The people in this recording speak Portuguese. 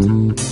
Música